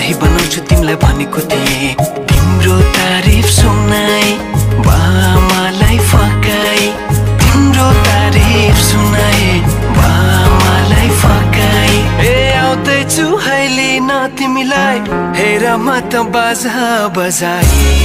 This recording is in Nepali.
सही बनाउँछु तिमीलाई भनेको थिएँ। तिम्रो तारिफ सुनाई बामालाई फकाई। तिम्रो तारिफ सुनाए बामालाई फकाई। ए आउँदैछु है न तिमीलाई हेर म त बाजा बजाई।